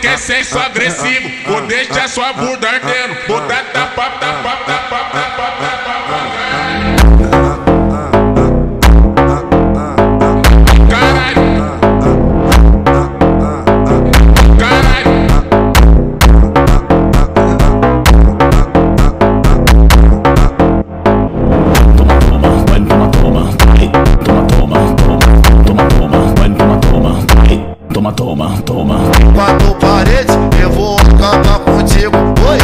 quer sexo agressivo, vou deixar sua bunda ardendo. Vou toma, toma, toma. Quatro paredes, eu vou acabar contigo. Oi,